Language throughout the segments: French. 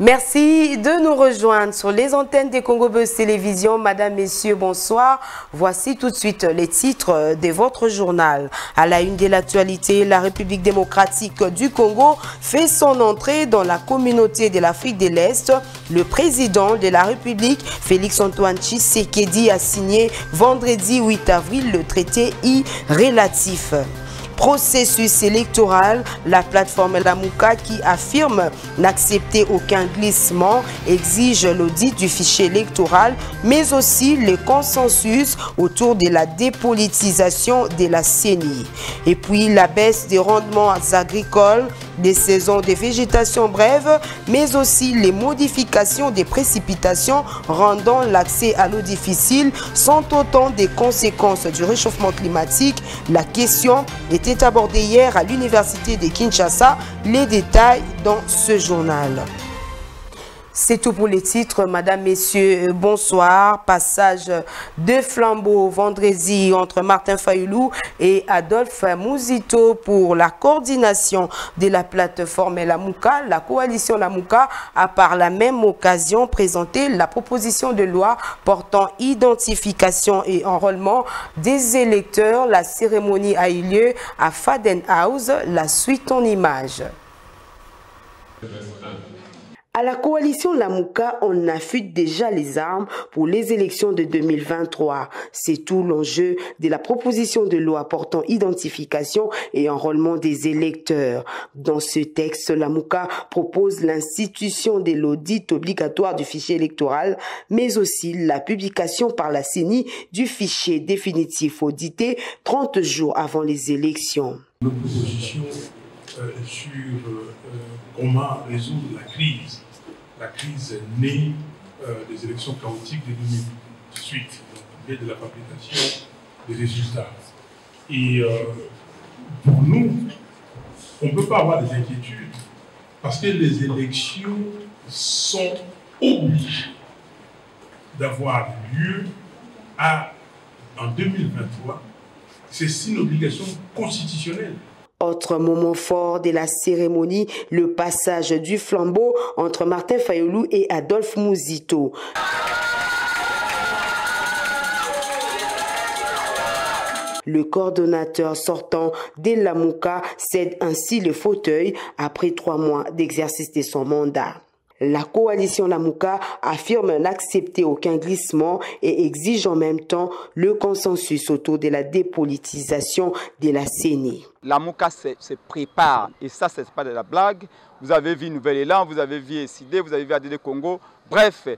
Merci de nous rejoindre sur les antennes des Congo Buzz Télévision. Madame, Messieurs, bonsoir. Voici tout de suite les titres de votre journal. À la une de l'actualité, la République démocratique du Congo fait son entrée dans la communauté de l'Afrique de l'Est. Le président de la République, Félix-Antoine Tshisekedi, a signé vendredi 8 avril le traité I relatif processus électoral, la plateforme Lamouka qui affirme n'accepter aucun glissement exige l'audit du fichier électoral, mais aussi le consensus autour de la dépolitisation de la CENI. Et puis la baisse des rendements agricoles, des saisons de végétation brève, mais aussi les modifications des précipitations rendant l'accès à l'eau difficile sont autant des conséquences du réchauffement climatique. La question était abordée hier à l'université de Kinshasa. Les détails dans ce journal. C'est tout pour les titres. Madame, Messieurs, bonsoir. Passage de flambeau vendredi entre Martin Fayoulou et Adolphe Mouzito pour la coordination de la plateforme Lamouka. La coalition Lamouka a par la même occasion présenté la proposition de loi portant identification et enrôlement des électeurs. La cérémonie a eu lieu à Faden House. La suite en image. À la coalition Lamouka, on affûte déjà les armes pour les élections de 2023. C'est tout l'enjeu de la proposition de loi portant identification et enrôlement des électeurs. Dans ce texte, Lamouka propose l'institution de l'audit obligatoire du fichier électoral, mais aussi la publication par la CENI du fichier définitif audité 30 jours avant les élections. Euh, sur euh, comment résoudre la crise la crise née euh, des élections chaotiques de 2018, donc de la fabrication des résultats. Et euh, pour nous, on ne peut pas avoir des inquiétudes parce que les élections sont obligées d'avoir lieu à, en 2023. C'est une obligation constitutionnelle. Autre moment fort de la cérémonie, le passage du flambeau entre Martin Fayoulou et Adolphe Mouzito. Le coordonnateur sortant d'Elamouka cède ainsi le fauteuil après trois mois d'exercice de son mandat. La coalition Lamouka affirme n'accepter aucun glissement et exige en même temps le consensus autour de la dépolitisation de la CENI. Lamouka se, se, prépare et ça, ce n'est pas de la blague. Vous avez vu Nouvelle Élan, vous avez vu SID, vous avez vu ADD Congo. Bref,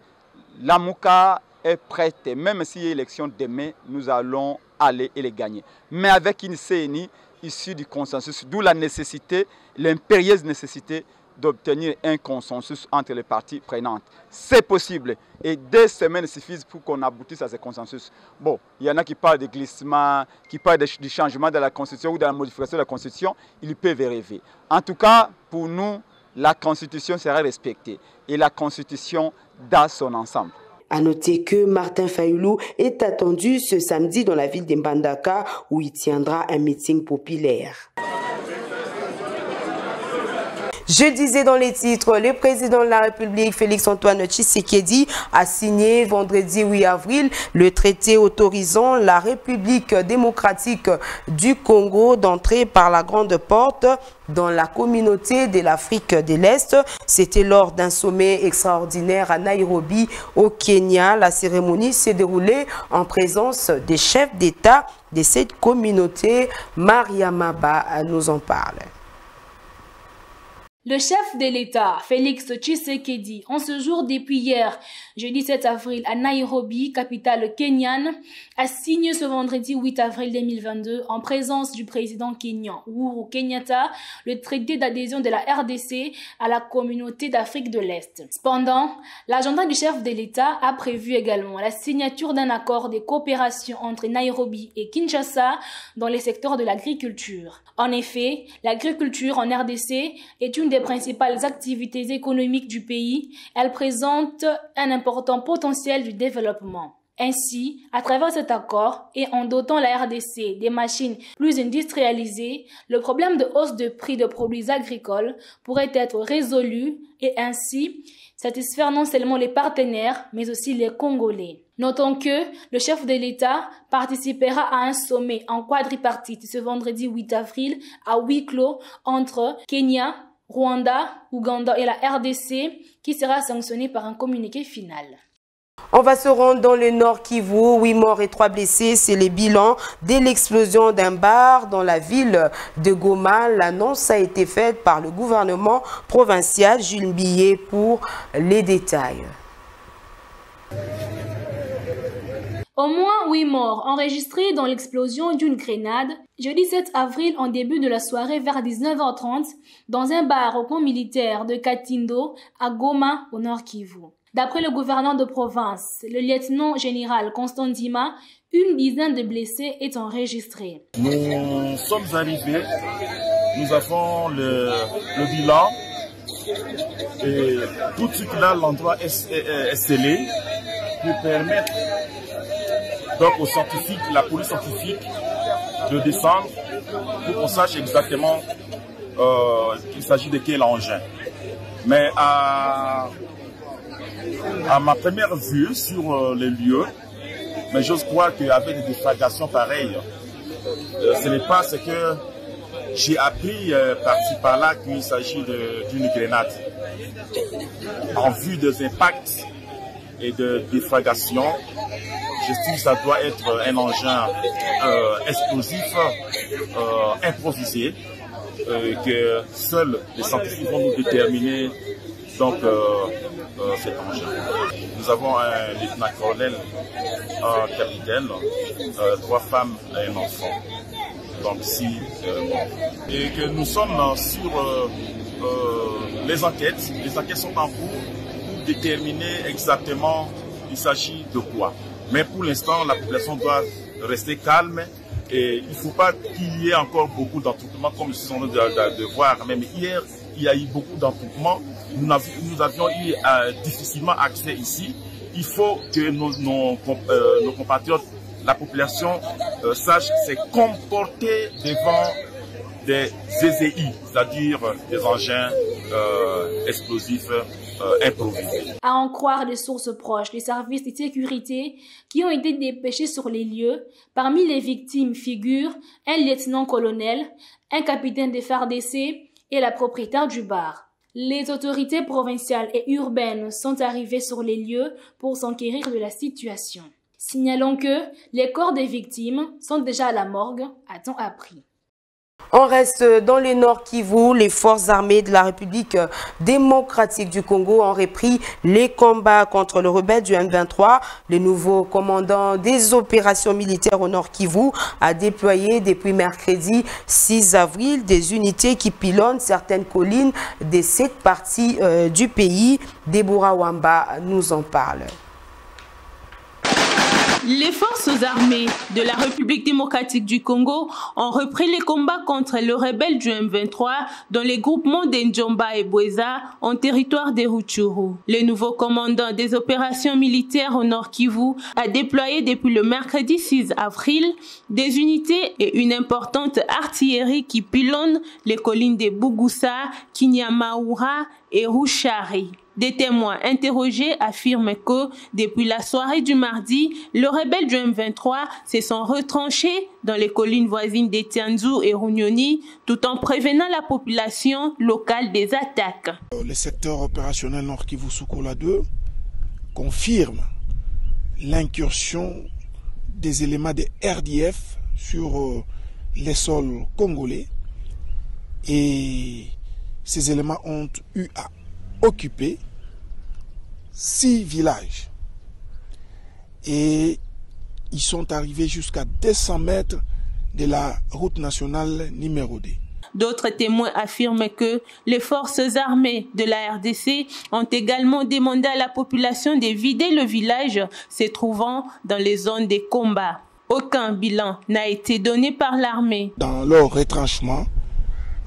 Lamouka est prête. Même s'il y a élection demain, nous allons aller et les gagner. Mais avec une CENI issue du consensus, d'où la nécessité, l'impérieuse nécessité d'obtenir un consensus entre les parties prenantes. C'est possible. Et deux semaines suffisent pour qu'on aboutisse à ce consensus. Bon, il y en a qui parlent de glissement, qui parlent du changement de la Constitution ou de la modification de la Constitution. Ils peuvent rêver. En tout cas, pour nous, la Constitution sera respectée. Et la Constitution dans son ensemble. À noter que Martin Fayoulou est attendu ce samedi dans la ville d'Mbandaka où il tiendra un meeting populaire. Je disais dans les titres, le président de la République, Félix-Antoine Tshisekedi, a signé vendredi 8 avril le traité autorisant la République démocratique du Congo d'entrer par la grande porte dans la communauté de l'Afrique de l'Est. C'était lors d'un sommet extraordinaire à Nairobi, au Kenya. La cérémonie s'est déroulée en présence des chefs d'État de cette communauté. Maria Maba nous en parle. Le chef de l'État, Félix Tshisekedi, en ce jour depuis hier, jeudi 7 avril, à Nairobi, capitale kenyane, a signé ce vendredi 8 avril 2022, en présence du président kenyan Uhuru Kenyatta, le traité d'adhésion de la RDC à la communauté d'Afrique de l'Est. Cependant, l'agenda du chef de l'État a prévu également la signature d'un accord de coopération entre Nairobi et Kinshasa dans les secteurs de l'agriculture. En effet, l'agriculture en RDC est une des principales activités économiques du pays, elle présente un important potentiel du développement. Ainsi, à travers cet accord et en dotant la RDC des machines plus industrialisées, le problème de hausse de prix de produits agricoles pourrait être résolu et ainsi satisfaire non seulement les partenaires, mais aussi les Congolais. Notons que le chef de l'État participera à un sommet en quadripartite ce vendredi 8 avril à huis clos entre Kenya, Rwanda, Ouganda et la RDC qui sera sanctionné par un communiqué final. On va se rendre dans le Nord Kivu. Huit morts et trois blessés, c'est les bilans de l'explosion d'un bar dans la ville de Goma. L'annonce a été faite par le gouvernement provincial. Jules Billet pour les détails. Au moins huit morts enregistrés dans l'explosion d'une grenade jeudi 7 avril en début de la soirée vers 19h30 dans un bar au camp militaire de Katindo à Goma au Nord Kivu. D'après le gouverneur de province, le lieutenant général Constant Dima, une dizaine de blessés est enregistrée. Nous sommes arrivés, nous avons le, bilan et tout de suite là l'endroit est, scellé pour permettre donc aux scientifiques, la police scientifique de descendre pour qu'on sache exactement euh, qu'il s'agit de quel engin. Mais à à ma première vue sur euh, les lieux, mais j'ose croire qu'avec des déflagrations pareilles, euh, ce n'est pas ce que j'ai appris euh, par-ci par-là qu'il s'agit d'une grenade. En vue des impacts et de déflagration, j'estime que ça doit être un engin explosif improvisé que seuls les scientifiques vont nous déterminer donc euh, cet engin. Nous avons un lieutenant-colonel, un capitaine, euh, trois femmes et un enfant. Donc si euh, et que nous sommes sur les enquêtes. Les enquêtes sont en cours pour déterminer exactement il s'agit de quoi. Mais pour l'instant, la population doit rester calme et il ne faut pas qu'il y ait encore beaucoup d'attroupements comme nous sommes de, de, de voir. Même hier, il y a eu beaucoup d'attroupements nous, avions eu euh, difficilement accès ici. Il faut que nos, euh, compatriotes, la population, euh, sache se comporter devant des EZI, c'est-à-dire des engins explosifs improvisés. À en croire les sources proches des services de sécurité qui ont été dépêchés sur les lieux, parmi les victimes figurent un lieutenant-colonel, un capitaine des FARDC et la propriétaire du bar. Les autorités provinciales et urbaines sont arrivées sur les lieux pour s'enquérir de la situation. Signalons que les corps des victimes sont déjà à la morgue, temps appris. On reste dans le Nord Kivu. Les forces armées de la République démocratique du Congo ont repris les combats contre le rebelle du M23. Le nouveau commandant des opérations militaires au Nord Kivu a déployé depuis mercredi 6 avril des unités qui pilonnent certaines collines de cette partie euh, du pays. Deborah Wamba nous en parle. Les forces armées de la République démocratique du Congo ont repris les combats contre le rebelle du M23 dans les groupements d'Enjomba et Boueza en territoire des Rutshuru. Le nouveau commandant des opérations militaires au Nord Kivu a déployé depuis le mercredi 6 avril des unités et une importante artillerie qui pilonnent les collines de Bugusa, Kinyamaura et Rushari. Des témoins interrogés affirment que depuis la soirée du mardi, le rebelle du M23 se sont retranchés dans les collines voisines de Tianzou et Runyoni tout en prévenant la population locale des attaques. Le secteur opérationnel Nord Kivu Soukoula 2 confirme l'incursion des éléments de RDF sur euh, les sols congolais et ces éléments ont eu à occuper six villages. Et ils sont arrivés jusqu'à 200 mètres de la route nationale numéro 2. D'autres témoins affirment que les forces armées de la RDC ont également demandé à la population de vider le village se trouvant dans les zones de combat. Aucun bilan n'a été donné par l'armée. Dans leur retranchement,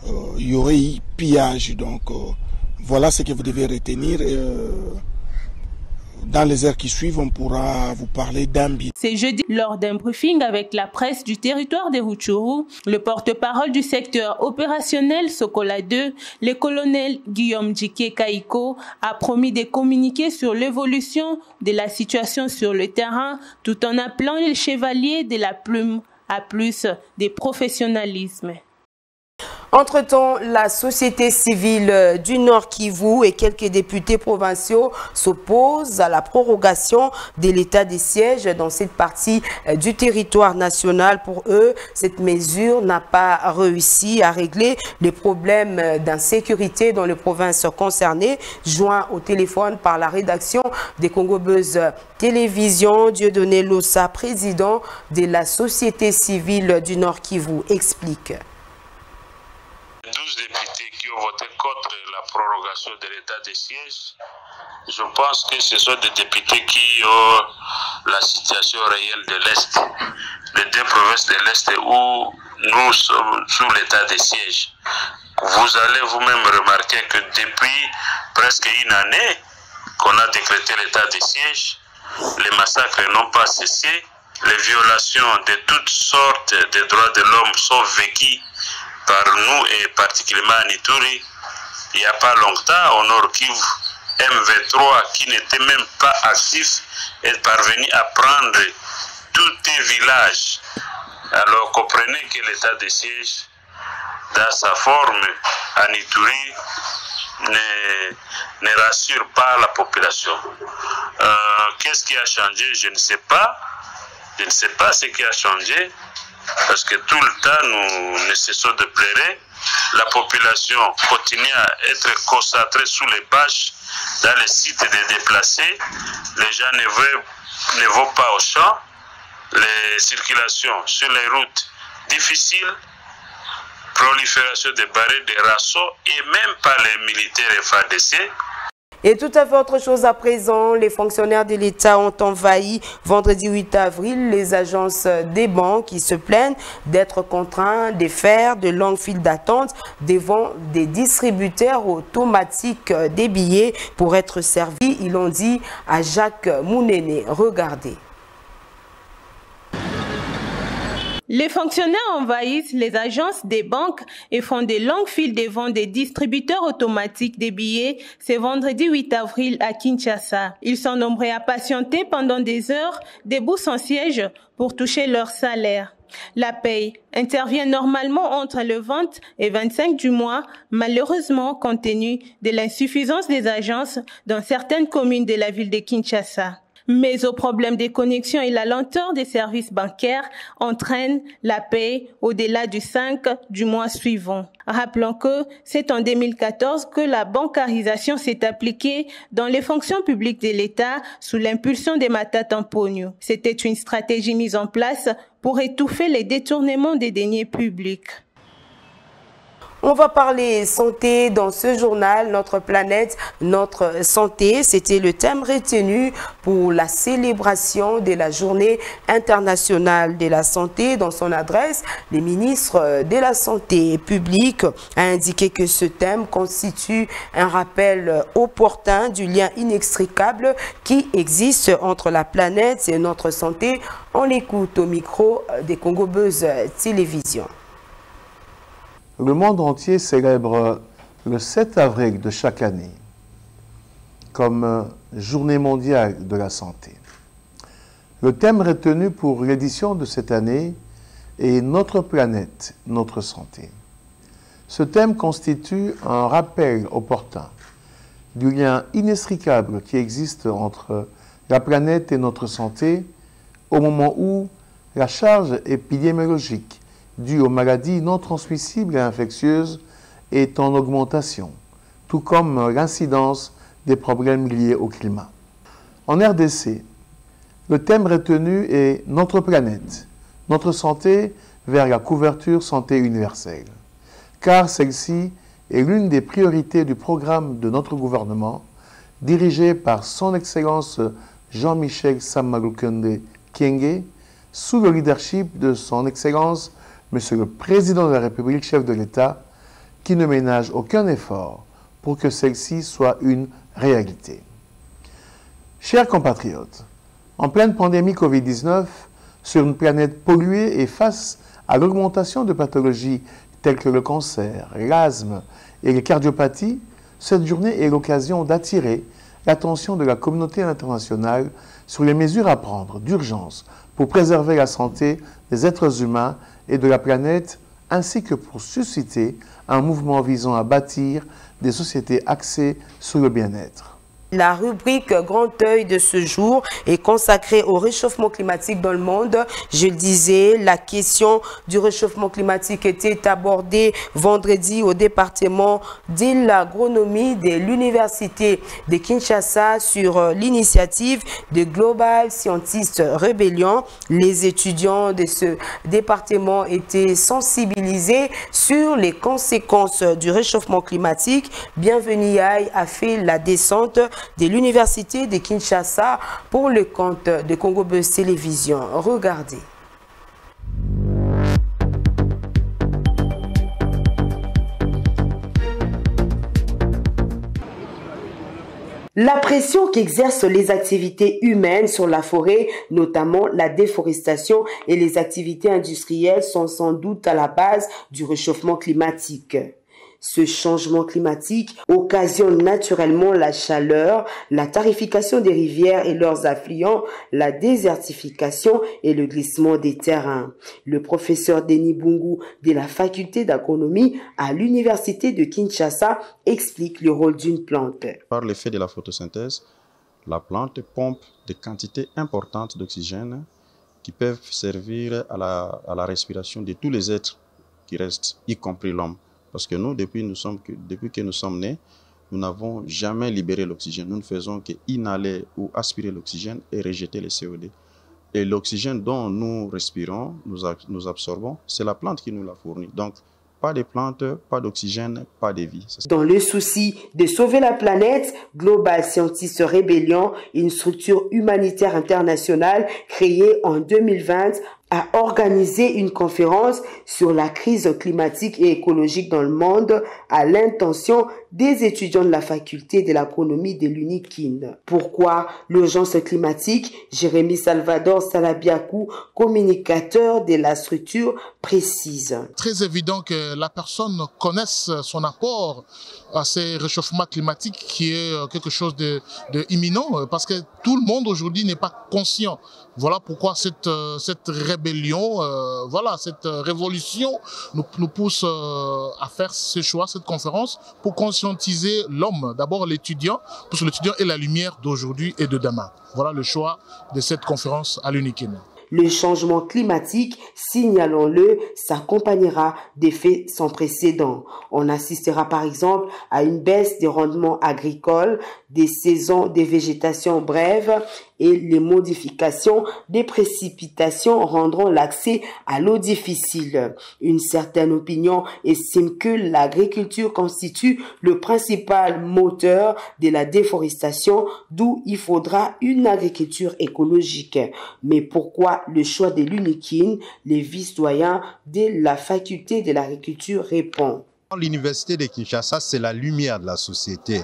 euh, il y aurait eu pillage. Donc euh, voilà ce que vous devez retenir. Euh, dans les heures qui suivent, on pourra vous parler bien. C'est jeudi, lors d'un briefing avec la presse du territoire des Rutshuru, le porte-parole du secteur opérationnel Sokola 2, le colonel Guillaume Djike Kaiko, a promis de communiquer sur l'évolution de la situation sur le terrain tout en appelant les chevaliers de la plume à plus de professionnalisme. Entre-temps, la société civile du Nord Kivu et quelques députés provinciaux s'opposent à la prorogation de l'état des sièges dans cette partie euh, du territoire national. Pour eux, cette mesure n'a pas réussi à régler les problèmes d'insécurité dans les provinces concernées. Joint au téléphone par la rédaction des Congo Buzz Télévision, Dieudonné Lossa, président de la société civile du Nord Kivu, explique. 12 députés qui ont voté contre la prorogation de l'état de siège, je pense que ce sont des députés qui ont la situation réelle de l'Est, les deux provinces de l'Est où nous sommes sous l'état de siège. Vous allez vous-même remarquer que depuis presque une année qu'on a décrété l'état de siège, les massacres n'ont pas cessé, les violations de toutes sortes de droits de l'homme sont vécues par nous et particulièrement à Nituri, il n'y a pas longtemps, au Nord Kivu, MV3 qui n'était même pas actif est parvenu à prendre tous les villages. Alors comprenez que l'état de siège, dans sa forme à Nituri, ne, ne rassure pas la population. Euh, Qu'est-ce qui a changé? Je ne sais pas. Je ne sais pas ce qui a changé parce que tout le temps nous ne cessons de pleurer. La population continue à être concentrée sous les bâches dans les sites des déplacés. Les gens ne vont, ne vont pas au champ. Les circulations sur les routes difficiles, prolifération des barrières, des rassauts et même par les militaires FADC. Et tout à fait autre chose à présent, les fonctionnaires de l'État ont envahi vendredi 8 avril les agences des banques qui se plaignent d'être contraints de faire de longues files d'attente devant des distributeurs automatiques des billets pour être servis. Ils l'ont dit à Jacques Mounene. Regardez. Les fonctionnaires envahissent les agences des banques et font des longues files devant des distributeurs automatiques des billets ce vendredi 8 avril à Kinshasa. Ils sont nombreux à patienter pendant des heures debout sans siège pour toucher leur salaire. La paye intervient normalement entre le 20 et 25 du mois, malheureusement compte tenu de l'insuffisance des agences dans certaines communes de la ville de Kinshasa mais au problème des connexions et la lenteur des services bancaires entraînent la paie au-delà du 5 du mois suivant. Rappelons que c'est en 2014 que la bancarisation s'est appliquée dans les fonctions publiques de l'État sous l'impulsion des Matatampogno. C'était une stratégie mise en place pour étouffer les détournements des deniers publics. On va parler santé dans ce journal, Notre planète, notre santé. C'était le thème retenu pour la célébration de la journée internationale de la santé. Dans son adresse, le ministre de la Santé publique a indiqué que ce thème constitue un rappel opportun du lien inextricable qui existe entre la planète et notre santé. On l'écoute au micro des Congo Buzz Télévision. Le monde entier célèbre le 7 avril de chaque année comme journée mondiale de la santé. Le thème retenu pour l'édition de cette année est Notre planète, notre santé. Ce thème constitue un rappel opportun du lien inextricable qui existe entre la planète et notre santé au moment où la charge épidémiologique due aux maladies non transmissibles et infectieuses est en augmentation, tout comme l'incidence des problèmes liés au climat. En RDC, le thème retenu est Notre planète, notre santé vers la couverture santé universelle, car celle-ci est l'une des priorités du programme de notre gouvernement, dirigé par Son Excellence Jean-Michel Samalukunde Kienge, sous le leadership de Son Excellence Monsieur le Président de la République, chef de l'État, qui ne ménage aucun effort pour que celle-ci soit une réalité. Chers compatriotes, en pleine pandémie Covid-19, sur une planète polluée et face à l'augmentation de pathologies telles que le cancer, l'asthme et les cardiopathies, cette journée est l'occasion d'attirer l'attention de la communauté internationale sur les mesures à prendre d'urgence pour préserver la santé des êtres humains et de la planète, ainsi que pour susciter un mouvement visant à bâtir des sociétés axées sur le bien-être. La rubrique Grand œil de ce jour est consacrée au réchauffement climatique dans le monde. Je le disais, la question du réchauffement climatique était abordée vendredi au département de l'agronomie de l'Université de Kinshasa sur euh, l'initiative de Global Scientist Rebellion. Les étudiants de ce département étaient sensibilisés sur les conséquences du réchauffement climatique. Bienvenue a fait la descente de l'Université de Kinshasa pour le compte de Congo Buzz Télévision. Regardez. La pression qu'exercent les activités humaines sur la forêt, notamment la déforestation et les activités industrielles, sont sans doute à la base du réchauffement climatique. Ce changement climatique occasionne naturellement la chaleur, la tarification des rivières et leurs affluents, la désertification et le glissement des terrains. Le professeur Denis Bungu de la faculté d'agronomie à l'université de Kinshasa explique le rôle d'une plante. Par l'effet de la photosynthèse, la plante pompe des quantités importantes d'oxygène qui peuvent servir à la, à la respiration de tous les êtres qui restent, y compris l'homme. Parce que nous, depuis, que nous sommes nés, nous n'avons jamais libéré l'oxygène. Nous ne faisons qu'inhaler ou aspirer l'oxygène et rejeter le CO2. Et l'oxygène dont nous respirons, nous, nous absorbons, c'est la plante qui nous la fournit. Donc, pas de plantes, pas d'oxygène, pas de vie. Dans le souci de sauver la planète, Global Scientist Rebellion, une structure humanitaire internationale créée en 2020 a organisé une conférence sur la crise climatique et écologique dans le monde à l'intention des étudiants de la faculté de l'agronomie de l'UNIKIN. Pourquoi l'urgence climatique? Jérémy Salvador Salabiakou, communicateur de la structure, précise. Très évident que la personne connaisse son apport à ces réchauffements climatiques qui est euh, quelque chose de, euh, parce que tout le monde aujourd'hui n'est pas conscient. Voilà pourquoi cette, euh, cette rébellion, voilà, cette révolution nous, nous pousse à faire ce choix, cette conférence, pour conscientiser l'homme, d'abord l'étudiant, parce que l'étudiant est la lumière d'aujourd'hui et de demain. Voilà le choix de cette conférence à l'UNIKIN. Le changement climatique, signalons-le, s'accompagnera d'effets sans précédent. On assistera par exemple à une baisse des rendements agricoles, des saisons de végétation brèves et les modifications des précipitations rendront l'accès à l'eau difficile. Une certaine opinion estime que l'agriculture constitue le principal moteur de la déforestation, d'où il faudra une agriculture écologique. Mais pourquoi le choix de l'uniquine? Les vice-doyens de la faculté de l'agriculture répond. L'université de Kinshasa, c'est la lumière de la société.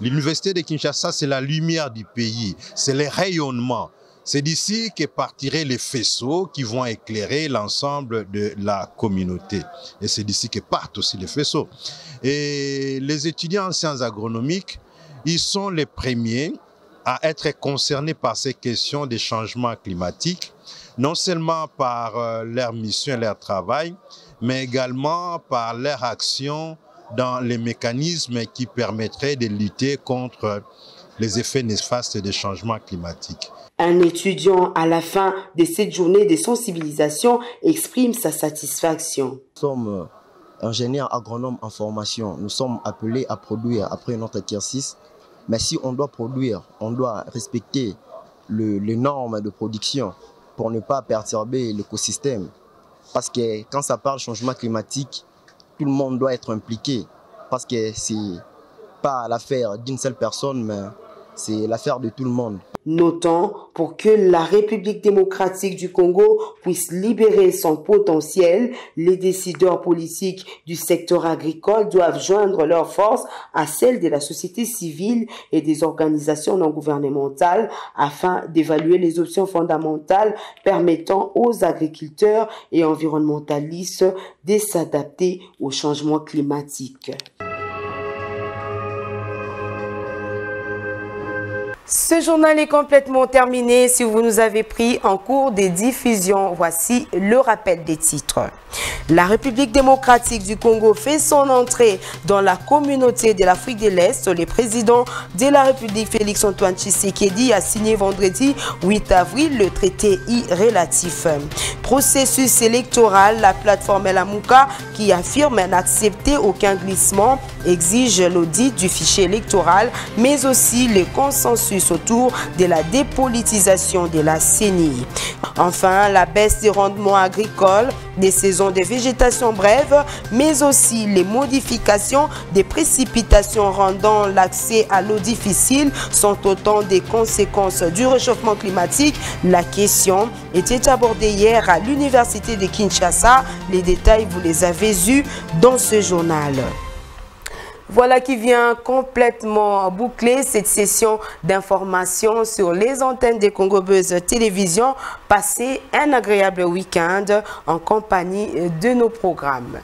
L'université de Kinshasa, c'est la lumière du pays, c'est le rayonnement. C'est d'ici que partiraient les faisceaux qui vont éclairer l'ensemble de la communauté. Et c'est d'ici que partent aussi les faisceaux. Et les étudiants en sciences agronomiques, ils sont les premiers à être concernés par ces questions des changements climatiques, non seulement par euh, leur mission et leur travail, mais également par leur action dans les mécanismes qui permettraient de lutter contre les effets néfastes des changements climatiques. Un étudiant à la fin de cette journée de sensibilisation exprime sa satisfaction. Nous sommes euh, ingénieurs agronomes en formation. Nous sommes appelés à produire après notre exercice. Mais si on doit produire, on doit respecter les normes de production pour ne pas perturber l'écosystème. Parce que quand ça parle changement climatique, tout le monde doit être impliqué. Parce que c'est pas l'affaire d'une seule personne, mais c'est l'affaire de tout le monde. Notant pour que la République démocratique du Congo puisse libérer son potentiel, les décideurs politiques du secteur agricole doivent joindre leurs forces à celles de la société civile et des organisations non gouvernementales afin d'évaluer les options fondamentales permettant aux agriculteurs et environnementalistes de s'adapter au changement climatique. Ce journal est complètement terminé. Si vous nous avez pris en cours des diffusions, voici le rappel des titres. La République démocratique du Congo fait son entrée dans la communauté de l'Afrique de l'Est. Le président de la République, Félix-Antoine Tshisekedi, a signé vendredi 8 avril le traité I-relatif. Processus électoral, la plateforme Elamuka, qui affirme n'accepter aucun glissement, exige l'audit du fichier électoral, mais aussi le consensus autour de la dépolitisation de la CENI. Enfin, la baisse des rendements agricoles, des saisons de végétation brève, mais aussi les modifications des précipitations rendant l'accès à l'eau difficile sont autant des conséquences du réchauffement climatique. La question était abordée hier à l'université de Kinshasa. Les détails, vous les avez eus dans ce journal. Voilà qui vient complètement boucler cette session d'information sur les antennes des Congo Buzz Télévision. Passez un agréable week-end en compagnie de nos programmes.